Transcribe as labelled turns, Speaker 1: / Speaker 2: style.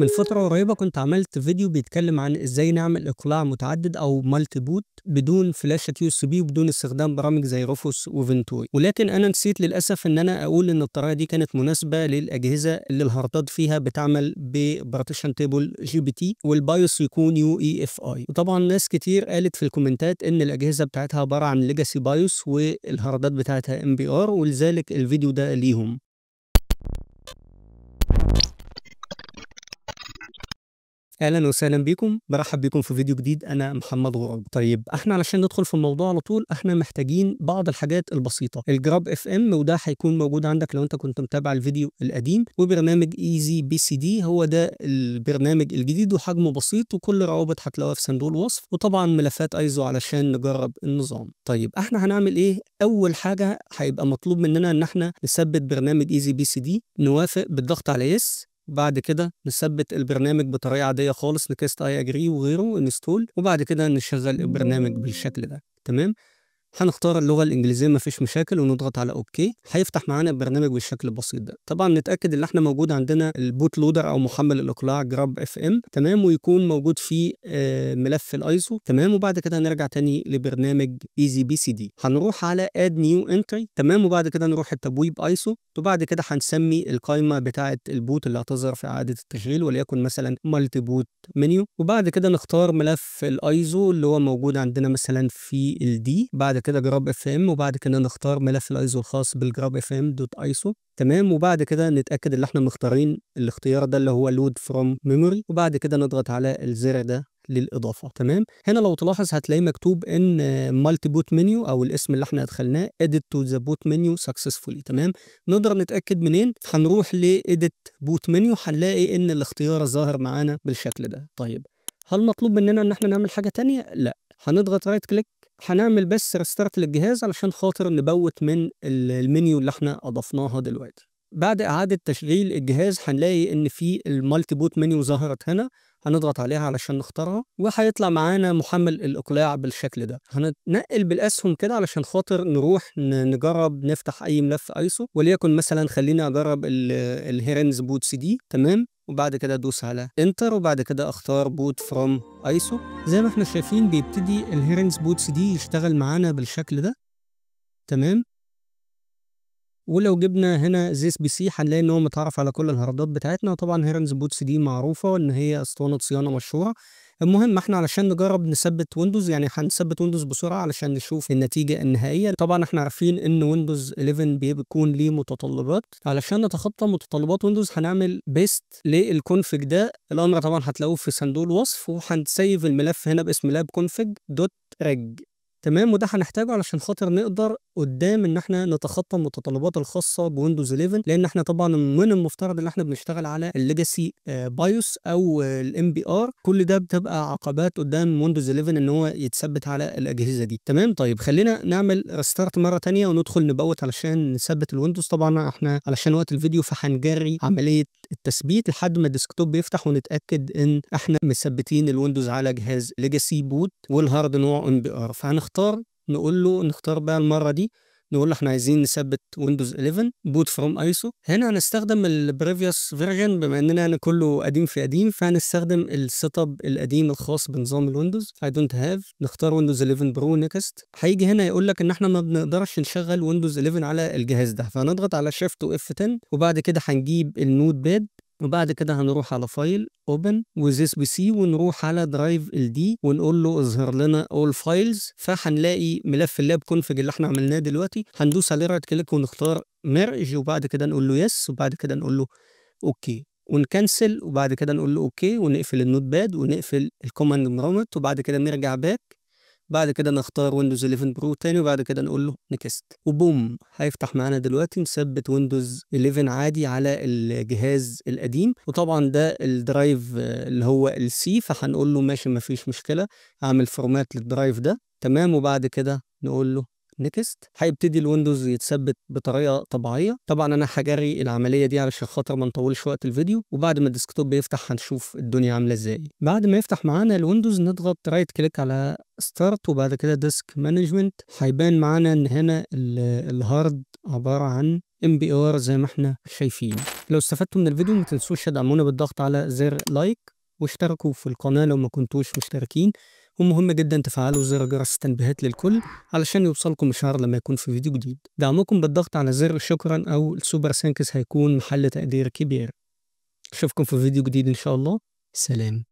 Speaker 1: من فترة قريبة كنت عملت فيديو بيتكلم عن إزاي نعمل إقلاع متعدد أو multiboot بدون فلاشة USB وبدون استخدام برامج زي Rufus و Ventoy ولكن أنا نسيت للأسف إن أنا أقول إن الطريقة دي كانت مناسبة للأجهزة اللي الهاردات فيها بتعمل ب partition table GPT وال BIOS يكون UEFI وطبعا ناس كتير قالت في الكومنتات إن الأجهزة بتاعتها عبارة عن legacy BIOS والهاردات بتاعتها MBR ولذلك الفيديو ده ليهم. أهلا وسهلا بيكم برحب بيكم في فيديو جديد. أنا محمد غراب. طيب إحنا علشان ندخل في الموضوع على طول إحنا محتاجين بعض الحاجات البسيطة. ال GrubFM وده هيكون موجود عندك لو أنت كنت متابع الفيديو القديم. وبرنامج EasyBCD هو ده البرنامج الجديد وحجمه بسيط وكل روابط هتلاقوها في صندوق الوصف. وطبعا ملفات أيزو علشان نجرب النظام. طيب إحنا هنعمل إيه؟ أول حاجة هيبقى مطلوب مننا إن إحنا نثبت برنامج EasyBCD نوافق بالضغط على yes بعد كده نثبت البرنامج بطريقة عادية خالص next I agree وغيره install وبعد كده نشغل البرنامج بالشكل ده تمام؟ هنختار اللغة الإنجليزية مفيش مشاكل ونضغط على OK. هيفتح معانا البرنامج بالشكل البسيط ده. طبعا نتأكد إن إحنا موجود عندنا ال boot loader أو محمل الإقلاع GrubFM. تمام ويكون موجود فيه آه ملف الايزو تمام وبعد كده هنرجع تاني لبرنامج EasyBCD هنروح على add new entry تمام وبعد كده نروح التبويب ايسو وبعد كده هنسمي القائمة بتاعه ال boot اللي هتظهر في إعادة التشغيل وليكن مثلا multiboot menu وبعد كده نختار ملف الايزو اللي هو موجود عندنا مثلا في ال D بعد كده GrubFM وبعد كده نختار ملف الأيزو الخاص بال GrubFM dot ISO تمام؟ وبعد كده نتأكد إن إحنا مختارين الاختيار ده اللي هو load from memory وبعد كده نضغط على الزر ده للإضافة. تمام؟ هنا لو تلاحظ هتلاقي مكتوب ان multiboot menu أو الاسم اللي إحنا ادخلناه added to the boot menu successfully تمام؟ نقدر نتأكد منين؟ هنروح ل edit boot menu هنلاقي إن الاختيار ظاهر معانا بالشكل ده. طيب هل مطلوب مننا إن إحنا نعمل حاجة تانية؟ لا. هنضغط right click هنعمل بس restart للجهاز علشان خاطر نبوت من المنيو اللي إحنا أضفناها دلوقتي. بعد إعادة تشغيل الجهاز هنلاقي إن في ال multiboot menu ظهرت هنا هنضغط عليها علشان نختارها وهيطلع معانا محمل الإقلاع بالشكل ده. هنتنقل بالأسهم كده علشان خاطر نروح نجرب نفتح أي ملف ايسو وليكن مثلا خليني أجرب ال Hiren's BootCD تمام؟ وبعد كده ادوس على enter وبعد كده اختار boot from ISO زي ما إحنا شايفين بيبتدي ال Hiren's BootCD يشتغل معانا بالشكل ده. تمام؟ ولو جبنا هنا This PC هنلاقي إن هو متعرف على كل الهاردات بتاعتنا. وطبعا Hiren's BootCD معروفة ان هي أسطوانة صيانة مشهورة. المهم إحنا علشان نجرب نثبت ويندوز يعني هنثبت ويندوز بسرعة علشان نشوف النتيجة النهائية. طبعا إحنا عارفين إن ويندوز 11 بيكون ليه متطلبات. علشان نتخطى متطلبات ويندوز هنعمل paste لل config ده. الأمر طبعا هتلاقوه في صندوق الوصف وهنسيف الملف هنا باسم lab config dot reg تمام؟ وده هنحتاجه علشان خاطر نقدر قدام إن إحنا نتخطى المتطلبات الخاصة بويندوز 11 لأن إحنا طبعا من المفترض إن إحنا بنشتغل على ال legacy BIOS أو ال MBR. كل ده بتبقى عقبات قدام ويندوز 11 إن هو يتثبت على الأجهزة دي. تمام؟ طيب خلينا نعمل restart مرة تانية وندخل نبوت علشان نثبت الويندوز. طبعا إحنا علشان وقت الفيديو فهنجري عملية التثبيت لحد ما ال desktop بيفتح ونتأكد إن إحنا مثبتين الويندوز على جهاز legacy boot وال hard نوع MBR. فهنختار نقول له نختار بقى المرة دي نقول له إحنا عايزين نثبت ويندوز 11 boot from ISO هنا هنستخدم ال previous version بما إننا يعني كله قديم في قديم فهنستخدم ال setup القديم الخاص بنظام الويندوز. I don't have نختار ويندوز 11 Pro next هيجي هنا يقول لك إن إحنا ما بنقدرش نشغل ويندوز 11 على الجهاز ده. فهنضغط على shift و F 10 وبعد كده هنجيب ال Notepad وبعد كده هنروح على file open و This PC ونروح على drive ال D ونقول له اظهر لنا all files فهنلاقي ملف ال lab config اللي إحنا عملناه دلوقتي. هندوس عليه right click ونختار merge وبعد كده نقول له yes وبعد كده نقول له okay ونكنسل وبعد كده نقول له okay ونقفل ال Notepad ونقفل ال command prompt وبعد كده نرجع back بعد كده نختار ويندوز 11 Pro تاني وبعد كده نقول له next و boom هيفتح معانا دلوقتي نثبت ويندوز 11 عادي على الجهاز القديم. وطبعا ده ال drive اللي هو ال C فهنقول له ماشي مفيش مشكلة اعمل format لل drive ده. تمام وبعد كده نقول له next هيبتدي الويندوز يتثبت بطريقة طبيعية. طبعا أنا هجري العملية دي علشان خاطر ما نطولش وقت الفيديو وبعد ما ال desktop يفتح هنشوف الدنيا عاملة إزاي. بعد ما يفتح معانا الويندوز نضغط right click على start وبعد كده disk management هيبان معانا إن هنا الهارد عبارة عن MBR زي ما إحنا شايفين. لو استفدتوا من الفيديو ما تنسوش تدعمونا بالضغط على زر like واشتركوا في القناة لو ما كنتوش مشتركين. ومهم جدا تفعلوا زر جرس التنبيهات للكل علشان يوصلكم إشعار لما يكون في فيديو جديد. دعمكم بالضغط على زر شكرا أو ال Super Thanks هيكون محل تقدير كبير. أشوفكم في فيديو جديد إن شاء الله. سلام.